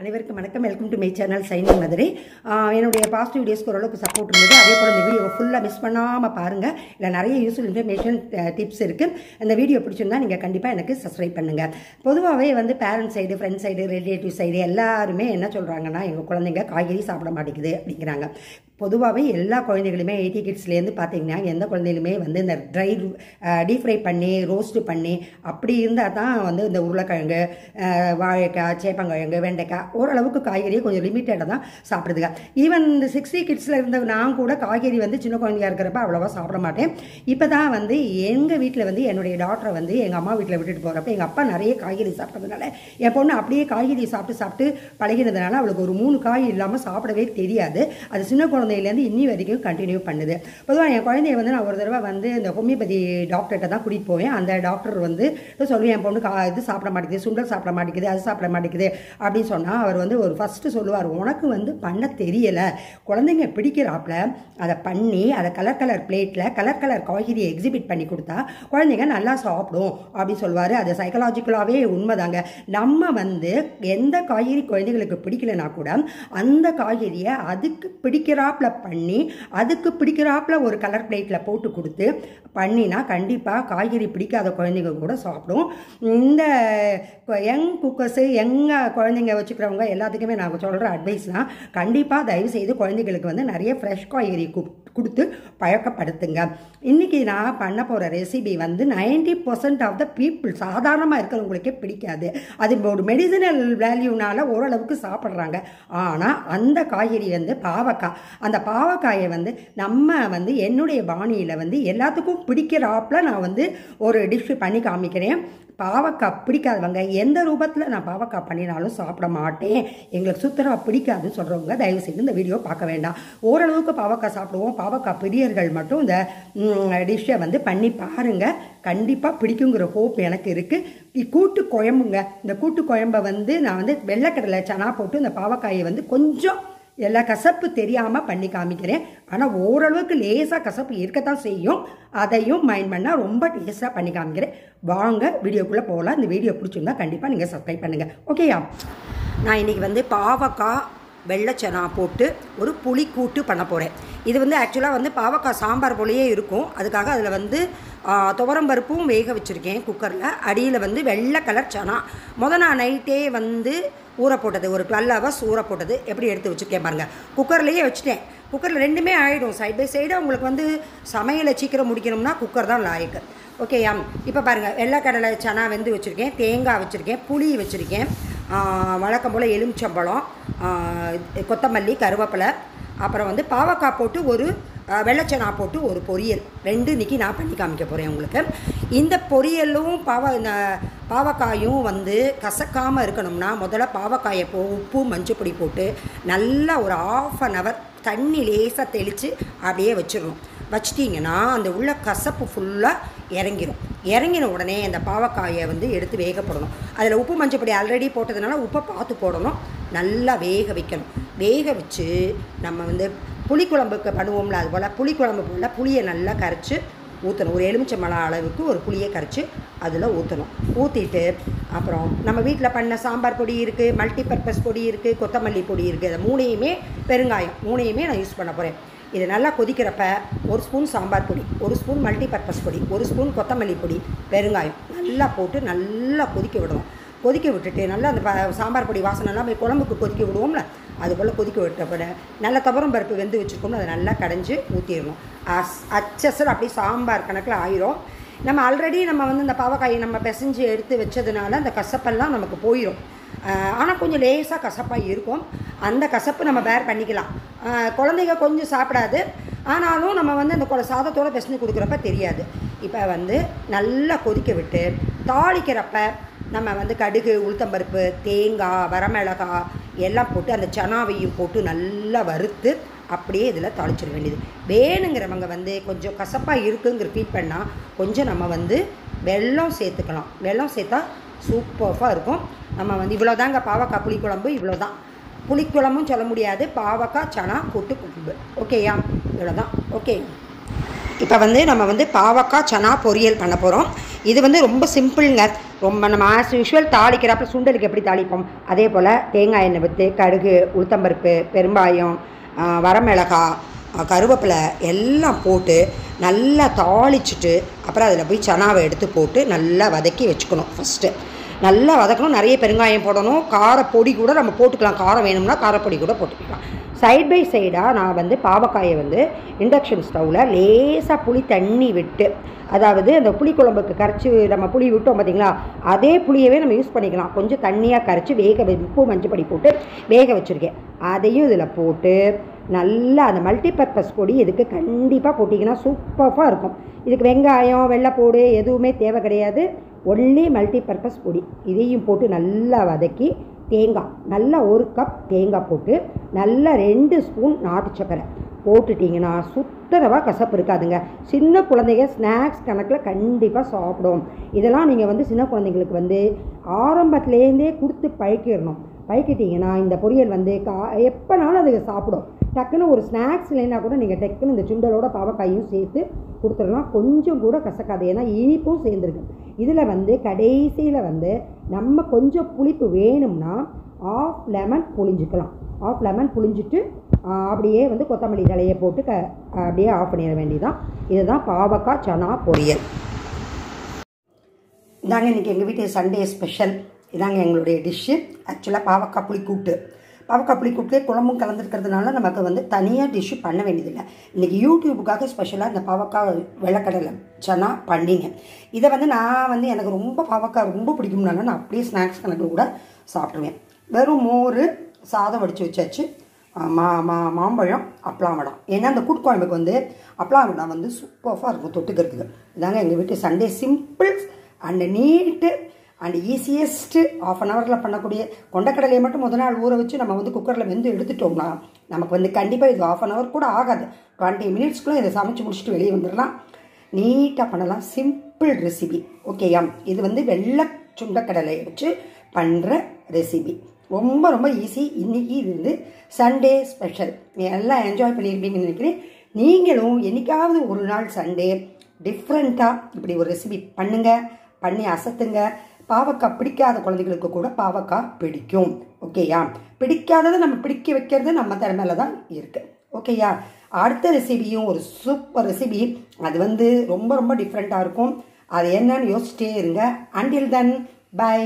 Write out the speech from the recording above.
அனைவருக்கும் வணக்கம். Welcome to my channel shiny Madurai என்னுடைய பாசிட்டிவ் வீடியோஸ்க்கு ஓரளவுக்கு சப்போர்ட் இருந்தது அதே போல் இந்த வீடியோவை ஃபுல்லாக மிஸ் பண்ணாமல் பாருங்கள் இல்லை நிறைய யூஸ்ஃபுல் இன்ஃபர்மேஷன் டிப்ஸ் இருக்குது அந்த வீடியோ பிடிச்சிருந்தா நீங்கள் கண்டிப்பாக எனக்கு சப்ஸ்கிரைப் பண்ணுங்கள் பொதுவாகவே வந்து parents side friends side relative side எல்லாருமே என்ன சொல்கிறாங்கன்னா எங்கள் குழந்தைங்க காய்கறி சாப்பிட மாட்டேங்குது அப்படிங்கிறாங்க. பொதுவாகவே எல்லா குழந்தைகளுமே எயிட்டி கிட்ஸ்லேருந்து பார்த்தீங்கன்னா எந்த குழந்தைகளுமே வந்து இந்த ட்ரை டீப் ஃப்ரை பண்ணி ரோஸ்ட்டு பண்ணி அப்படி இருந்தால் தான் வந்து இந்த உருளைக்கிழங்கு வாழைக்காய் சேப்பங்கிழங்கு வெண்டைக்காய் ஓரளவுக்கு காய்கறியை கொஞ்சம் லிமிட்டடாக தான் சாப்பிடுதுங்க. ஈவன் இந்த சிக்ஸ்டி கிட்ஸில் இருந்த நான் கூட காய்கறி வந்து சின்ன குழந்தையாக இருக்கிறப்ப அவ்வளோவா சாப்பிட மாட்டேன். இப்போ தான் வந்து எங்கள் வீட்டில் வந்து என்னுடைய டாக்டரை வந்து எங்கள் அம்மா வீட்டில் விட்டுட்டு போகிறப்ப எங்கள் அப்பா நிறைய காய்கறி சாப்பிட்டதுனால என் பொண்ணு அப்படியே காய்கறி சாப்பிட்டு சாப்பிட்டு பழகினதுனால அவளுக்கு ஒரு மூணு காய் இல்லாமல் சாப்பிடவே தெரியாது. அது சின்ன குழந்தை குழந்தையிலேருந்து இன்னி வரைக்கும் கண்டினியூ பண்ணுது. பொதுவாக என் குழந்தைய வந்து நான் ஒரு தடவை வந்து இந்த ஹோமியோபதி டாக்டர்கிட்ட தான் கூட்டிகிட்டு போவேன். அந்த டாக்டர் வந்து சொல்லுவேன் என் பொண்ணு கா இது சாப்பிட மாட்டேங்குது சுண்டல் சாப்பிட மாட்டேங்குது அது சாப்பிட மாட்டேங்குது அப்படின்னு சொன்னால் அவர் வந்து ஒரு ஃபஸ்ட்டு சொல்லுவார் உனக்கு வந்து பண்ண தெரியலை. குழந்தைங்க பிடிக்கிறாப்புல அதை பண்ணி அதை கலர் கலர் பிளேட்டில் கலர் கலர் காய்கறியை எக்ஸிபிட் பண்ணி கொடுத்தா குழந்தைங்க நல்லா சாப்பிடும் அப்படின்னு சொல்லுவார். அது சைக்கலாஜிக்கலாகவே உண்மைதாங்க. நம்ம வந்து எந்த காய்கறி குழந்தைகளுக்கு பிடிக்கலனா கூட அந்த காய்கறியை அதுக்கு பிடிக்கிறாப்புல பண்ணி அதுக்கு பிடிக்கிறாப்புல ஒரு கலர் பிளேட்டில் போட்டு கொடுத்து பண்ணினா கண்டிப்பாக காய்கறி பிடிக்காத குழந்தைங்க கூட சாப்பிடும். இந்த யங் குக்கர்ஸு எங்கள் குழந்தைங்க வச்சுக்கிறவங்க எல்லாத்துக்குமே நான் சொல்கிற அட்வைஸ்னால் கண்டிப்பாக தயவு செய்து குழந்தைங்களுக்கு வந்து நிறைய ஃப்ரெஷ் காய்கறி கொடுத்து பழக்கப்படுத்துங்க. இன்றைக்கி நான் பண்ண போகிற ரெசிபி வந்து 90% பர்சன்ட் ஆஃப் த பீப்புள் சாதாரணமாக இருக்கிறவங்களுக்கே பிடிக்காது. அது ஒரு மெடிசினல் வேல்யூனால ஓரளவுக்கு சாப்பிட்றாங்க. ஆனால் அந்த காய்கறி வந்து பாவக்காய் அந்த பாவக்காயை வந்து நம்ம வந்து என்னுடைய பாணியில் வந்து எல்லாத்துக்கும் பிடிக்கிறாப்பில் நான் வந்து ஒரு டிஷ் பண்ணி காமிக்கிறேன். பாவக்காய் பிடிக்காதவங்க எந்த ரூபத்தில் நான் பாவக்காய் பண்ணினாலும் சாப்பிட மாட்டேன். எங்களுக்கு சுத்தரவா பிடிக்காதுன்னு சொல்கிறவங்க தயவு செய்து இந்த வீடியோ பார்க்க வேண்டாம். ஓரளவுக்கு பாவக்காய் சாப்பிடுவோம். பாவக்காய் பிரியர்கள் மட்டும் இந்த டிஷ்ஷை வந்து பண்ணி பாருங்கள் கண்டிப்பாக பிடிக்குங்கிற ஹோப் எனக்கு இருக்குது கூட்டு குழம்புங்க. இந்த கூட்டு குழம்பை வந்து நான் வந்து வெள்ளைக்கடலை சனா போட்டு இந்த பாவக்காயை வந்து கொஞ்சம் எல்லா கசப்பு தெரியாமல் பண்ணி காமிக்கிறேன். ஆனால் ஓரளவுக்கு லேசாக கசப்பு இருக்கத்தான் செய்யும். அதையும் மைண்ட் பண்ணால் ரொம்ப டேஸ்ட்டாக பண்ணி காமிக்கிறேன். வாங்க வீடியோக்குள்ளே போகலாம் இந்த வீடியோ பிடிச்சிருந்தா கண்டிப்பாக நீங்கள் சப்ஸ்கிரைப் பண்ணுங்கள் ஓகேயா நான் இன்றைக்கி வந்து பாவக்காய் வெள்ளைச்சனா போட்டு ஒரு புளி கூட்டு பண்ண போகிறேன் இது வந்து ஆக்சுவலாக வந்து பாவக்காய் சாம்பார் போலேயே இருக்கும். அதுக்காக அதில் வந்து துவரம்பருப்பும் துவரம் பருப்பும் வேக வச்சுருக்கேன் குக்கரில். அடியில் வந்து வெள்ளை கலர் சனா. மொதல் நான் நைட்டே வந்து ஊற போட்டது ஒரு டுவெல் ஹவர்ஸ் ஊற போட்டது. எப்படி எடுத்து வச்சுருக்கேன் பாருங்கள் குக்கர்லேயே வச்சுட்டேன். குக்கரில் ரெண்டுமே ஆகிடும் சைட் பை சைடு உங்களுக்கு வந்து சமையலை சீக்கிரம் முடிக்கணும்னா குக்கர் தான் லாயக்கு. ஓகேயா இப்போ பாருங்கள் வெள்ளைக்கடலை சனா வெந்து வச்சுருக்கேன். தேங்காய் வச்சுருக்கேன். புளி வச்சுருக்கேன். வழக்கம் போல் எலுமிச்சம்பழம் கொத்தமல்லி கருவேப்பிலை அப்புறம் வந்து பாவக்காய் போட்டு ஒரு வெள்ளச்சனா போட்டு ஒரு பொரியல். ரெண்டு இன்னைக்கு நான் பண்ணி காமிக்க போகிறேன் உங்களுக்கு. இந்த பொரியலும் பாவ இந்த பாவக்காயும் வந்து கசக்காமல் இருக்கணும்னா முதல்ல பாவக்காயை போ உப்பு மஞ்சப்பொடி போட்டு நல்லா ஒரு ஆஃப் அன் ஹவர் தண்ணி லேசாக தெளித்து அப்படியே வச்சிடணும். வச்சிட்டிங்கன்னா அந்த உள்ள கசப்பு ஃபுல்லாக இறங்கிரும். இறங்கின உடனே அந்த பாவக்காயை வந்து எடுத்து வேகப்படணும். அதில் உப்பு மஞ்சப்பொடி ஆல்ரெடி போட்டதுனால உப்பை பார்த்து போடணும். நல்லா வேக வைக்கணும். வேக வச்சு நம்ம வந்து புளிக்குழம்புக்கு பண்ணுவோம்ல அது போல் புளிக்குழம்பு போல் புளியை நல்லா கரைச்சி ஊற்றணும் ஒரு எலுமிச்சம்பழம் அளவுக்கு ஒரு புளியை கரைச்சி அதில் ஊற்றணும் ஊற்றிட்டு அப்புறம் நம்ம வீட்டில் பண்ண சாம்பார் பொடி இருக்குது மல்டி பர்பஸ் பொடி இருக்குது கொத்தமல்லி பொடி இருக்குது அது மூணையுமே பெருங்காயம். மூணையுமே நான் யூஸ் பண்ண போகிறேன் இது நல்லா கொதிக்கிறப்ப ஒரு ஸ்பூன் சாம்பார் பொடி ஒரு ஸ்பூன் மல்டி பர்பஸ் பொடி ஒரு ஸ்பூன் கொத்தமல்லி பொடி பெருங்காயம் நல்லா போட்டு நல்லா கொதிக்க விடுவோம் கொதிக்க விட்டுட்டு நல்லா அந்த சாம்பார் பொடி வாசனைலாம் போய் குழம்புக்கு கொதிக்க விடுவோம்ல அதுபோல் கொதிக்க விட்டப்பட நல்ல துவரம் பருப்பு வெந்து வச்சுருக்கோம்னு அதை நல்லா கடைஞ்சி ஊற்றிடணும் அஸ் அச்சசர் அப்படியே சாம்பார் கணக்கில் ஆயிரும். நம்ம ஆல்ரெடி நம்ம வந்து இந்த பாவக்காயை நம்ம பிசைஞ்சு எடுத்து வச்சதுனால அந்த கசப்பெல்லாம் நமக்கு போயிடும் ஆனால் கொஞ்சம் லேசாக கசப்பாக இருக்கும். அந்த கசப்பு நம்ம பேர் பண்ணிக்கலாம். குழந்தைங்க கொஞ்சம் சாப்பிடாது. ஆனாலும் நம்ம வந்து அந்த குழ சாதத்தோடு பிசைஞ்சு கொடுக்குறப்ப தெரியாது. இப்போ வந்து நல்லா கொதிக்க விட்டு தாளிக்கிறப்ப நம்ம வந்து கடுகு உளுத்தம்பருப்பு தேங்காய் வரமிளகாய் எல்லாம் போட்டு அந்த சனாவையும் போட்டு நல்லா வறுத்து அப்படியே இதில் தாளிச்சிட வேண்டியது. வேணுங்கிறவங்க வந்து கொஞ்சம் கசப்பாக இருக்குங்கிற ஃபீல் பண்ணால் கொஞ்சம் நம்ம வந்து வெல்லம் சேர்த்துக்கலாம். வெல்லம் சேர்த்தா சூப்பர்ஃபாக இருக்கும். நம்ம வந்து இவ்வளோதாங்க பாவக்காய் புளிக்குழம்பு இவ்வளோ தான் புளிக்குழம்பும் சொல்ல முடியாது. பாவக்காய் சனா கூட்டு குழம்பு. ஓகேயா? இவ்வளோ தான் ஓகே. இப்போ வந்து நம்ம வந்து பாவக்காய் சனா பொரியல் பண்ண போகிறோம் இது வந்து ரொம்ப சிம்பிளுங்க. ரொம்ப நம்ம ஆஸ் யூஷுவல் தாளிக்கிறப்ப சுண்டலுக்கு எப்படி தாளிப்போம்? அதே போல் தேங்காய் எண்ணெய் விற்று கடுகு உளுத்தம்பருப்பு பெரும்பாயம் வரமிளகா கருவேப்பிலை எல்லாம் போட்டு நல்லா தாளிச்சிட்டு அப்புறம் அதில் போய் சனாவை எடுத்து போட்டு நல்லா வதக்கி வச்சுக்கணும் ஃபஸ்ட்டு நல்லா வதக்கணும். நிறைய பெருங்காயம் போடணும். காரப்பொடி கூட நம்ம போட்டுக்கலாம். காரம் வேணும்னா காரப்பொடி கூட போட்டுக்கலாம். சைட் பை சைடாக நான் வந்து பாவக்காயை வந்து இண்டக்ஷன் ஸ்டவ்வில் லேசாக புளி தண்ணி விட்டு அதாவது அந்த புளிக்குழம்புக்கு கரைச்சி நம்ம புளி விட்டோம் பார்த்தீங்களா அதே புளியவே நம்ம யூஸ் பண்ணிக்கலாம். கொஞ்சம் தண்ணியாக கரைச்சி வேக வை- உப்பு மஞ்சப்படி போட்டு வேக வச்சுருக்கேன். அதையும் இதில் போட்டு நல்லா அந்த மல்டிபர்பஸ் பொடி இதுக்கு கண்டிப்பாக போட்டிங்கன்னா சூப்பராக இருக்கும். இதுக்கு வெங்காயம் வெள்ளைப்பூடு எதுவுமே தேவை கிடையாது. ஒன்லி மல்டிபர்பஸ் பொடி. இதையும் போட்டு நல்லா வதக்கி தேங்காய் நல்லா ஒரு கப் தேங்காய் போட்டு நல்லா ரெண்டு ஸ்பூன் நாட்டு சக்கரை போட்டுட்டிங்கன்னா சுத்தரவாக கசப்பு இருக்காதுங்க. சின்ன குழந்தைங்க ஸ்நாக்ஸ் கணக்கில் கண்டிப்பாக சாப்பிடும். இதெல்லாம் நீங்கள் வந்து சின்ன குழந்தைங்களுக்கு வந்து ஆரம்பத்துலேருந்தே கொடுத்து பழக்கிடணும். பழக்கிட்டிங்கன்னா இந்த பொரியல் வந்து கா எப்போனாலும் அதுங்க சாப்பிடும். டக்குன்னு ஒரு ஸ்நாக்ஸ் இல்லைன்னா கூட நீங்கள் டக்குன்னு இந்த சுண்டலோட பாவக்காயும் சேர்த்து கொடுத்துடலாம். கொஞ்சம் கூட கசக்காது. ஏன்னா இனிப்பும் சேர்ந்துருக்கு. இதில் வந்து கடைசியில் வந்து நம்ம கொஞ்சம் புளிப்பு வேணும்னா ஆஃப் லெமன் புளிஞ்சிக்கலாம் ஆஃப் லெமன் புளிஞ்சிட்டு அப்படியே வந்து கொத்தமல்லி தலையை போட்டு க அப்படியே ஆஃப் பண்ணிட வேண்டியதான் இதுதான் பாவக்காய் சனா பொரியல். இதாங்க இன்றைக்கி எங்கள் வீட்டு சண்டே ஸ்பெஷல் இதாங்க எங்களுடைய டிஷ்ஷு ஆக்சுவலாக பாவக்காய் புளி கூட்டு பாவக்காய் கூட்டிலே குழம்பும் கலந்துருக்கிறதுனால நமக்கு வந்து தனியாக டிஷ்ஷு பண்ண வேண்டியதில்லை. இன்றைக்கி யூடியூபுக்காக ஸ்பெஷலாக இந்த பாவக்காய் வெள்ளக்கடலை சனா பண்ணிங்க. இதை வந்து நான் வந்து எனக்கு ரொம்ப பாவக்காய் ரொம்ப பிடிக்கும்னால நான் அப்படியே ஸ்நாக்ஸ் கணக்கு கூட சாப்பிடுவேன். வெறும் மோர் சாதம் வடித்து வச்சாச்சு. மா மா மாம்பழம் அப்பளம் வடம் ஏன்னா அந்த கூட்டுக்குழம்புக்கு வந்து அப்பளம் வடம் வந்து சூப்பர்ஃபாக இருக்கும் தொட்டுக்கிறதுக்கு. இதாங்க எங்கள் வீட்டு Sunday simple and neat and easiest of an ஹவரில் பண்ணக்கூடிய கொண்டக்கடலையை மட்டும் முதல் நாள் ஊற வச்சு நம்ம வந்து குக்கரில் வெந்து எடுத்துட்டோம்னா நமக்கு வந்து கண்டிப்பாக இது ஆஃப் அன் ஹவர் கூட ஆகாது. டுவெண்ட்டி மினிட்ஸ்க்குள்ளே இதை சமைச்சு முடிச்சுட்டு வெளியே வந்துடலாம். நீட்டாக பண்ணலாம். சிம்பிள் ரெசிபி ஓகேயா இது வந்து வெள்ளை சுண்டக்கடலையை வச்சு பண்ணுற ரெசிபி ரொம்ப ரொம்ப ஈஸி இன்றைக்கி இது வந்து சண்டே ஸ்பெஷல் எல்லாம் என்ஜாய் பண்ணியிருப்பீங்கன்னு நினைக்கிறேன். நீங்களும் என்னைக்காவது ஒரு நாள் சண்டே டிஃப்ரெண்ட்டாக இப்படி ஒரு ரெசிபி பண்ணுங்கள் பண்ணி அசத்துங்க. பாவக்காய் பிடிக்காத குழந்தைகளுக்கு கூட பாவக்காய் பிடிக்கும். ஓகேயா பிடிக்காததை நம்ம பிடிக்க வைக்கிறது நம்ம திறமையில தான் இருக்குது ஓகேயா அடுத்த ரெசிபியும் ஒரு சூப்பர் ரெசிபி அது வந்து ரொம்ப ரொம்ப டிஃப்ரெண்ட்டாக இருக்கும். அது என்னன்னு யோசிச்சிட்டே இருங்க. Until then by